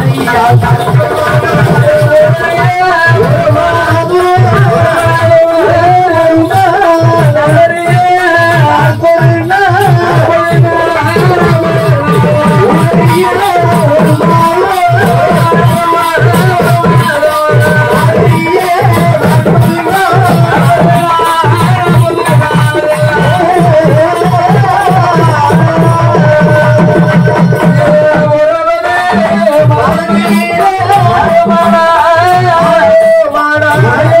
Thank. Bye.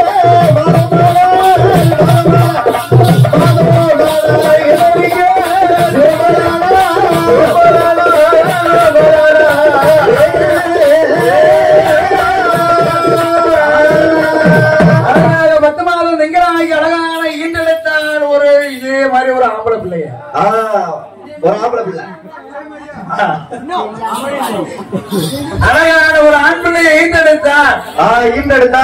ஆம்பளை பிள்ளைய? ஆ, ஒரு ஆம்பளை பிள்ளை. அழகான ஒரு ஆண் பிள்ளையை ஈண்டெடுத்தா ஈண்டெடுத்த